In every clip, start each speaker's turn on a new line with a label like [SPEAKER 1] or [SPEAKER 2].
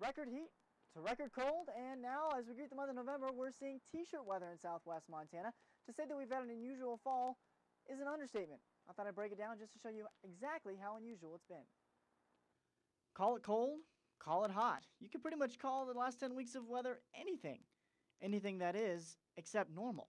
[SPEAKER 1] record heat to record cold, and now as we greet the month of November, we're seeing t-shirt weather in southwest Montana. To say that we've had an unusual fall is an understatement. I thought I'd break it down just to show you exactly how unusual it's been. Call it cold, call it hot. You could pretty much call the last 10 weeks of weather anything. Anything that is, except normal.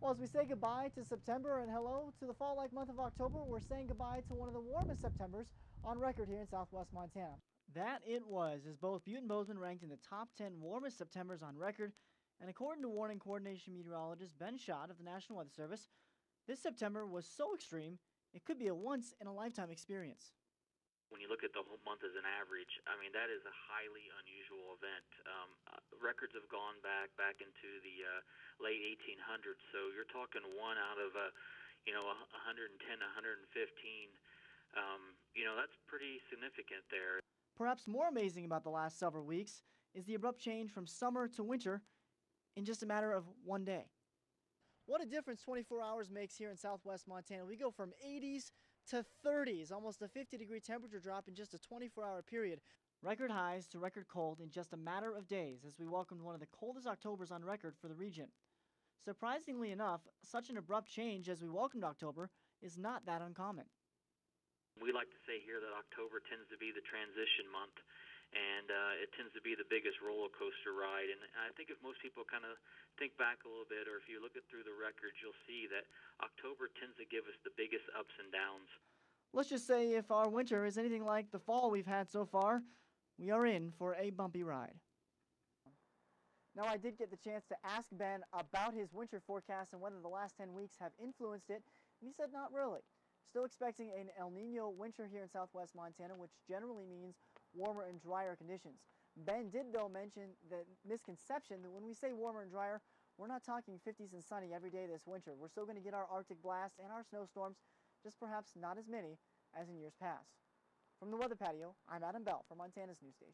[SPEAKER 1] Well, as we say goodbye to September and hello to the fall-like month of October, we're saying goodbye to one of the warmest Septembers on record here in southwest Montana. That it was, as both Butte and Bozeman ranked in the top 10 warmest Septembers on record, and according to warning coordination meteorologist Ben Schott of the National Weather Service, this September was so extreme it could be a once-in-a-lifetime experience.
[SPEAKER 2] When you look at the whole month as an average, I mean that is a highly unusual event. Um, uh, records have gone back back into the uh, late 1800s, so you're talking one out of uh, you know 110, 115. Um, you know that's pretty significant there.
[SPEAKER 1] Perhaps more amazing about the last several weeks is the abrupt change from summer to winter in just a matter of one day. What a difference 24 hours makes here in southwest Montana. We go from 80s to 30s, almost a 50 degree temperature drop in just a 24 hour period. Record highs to record cold in just a matter of days as we welcomed one of the coldest Octobers on record for the region. Surprisingly enough, such an abrupt change as we welcomed October is not that uncommon.
[SPEAKER 2] We like to say here that October tends to be the transition month, and uh, it tends to be the biggest roller coaster ride. And I think if most people kind of think back a little bit, or if you look at through the records, you'll see that October tends to give us the biggest ups and downs.
[SPEAKER 1] Let's just say if our winter is anything like the fall we've had so far, we are in for a bumpy ride. Now, I did get the chance to ask Ben about his winter forecast and whether the last 10 weeks have influenced it, and he said not really. Still expecting an El Nino winter here in southwest Montana, which generally means warmer and drier conditions. Ben did, though, mention the misconception that when we say warmer and drier, we're not talking 50s and sunny every day this winter. We're still going to get our Arctic blasts and our snowstorms, just perhaps not as many as in years past. From the Weather Patio, I'm Adam Bell for Montana's News Station.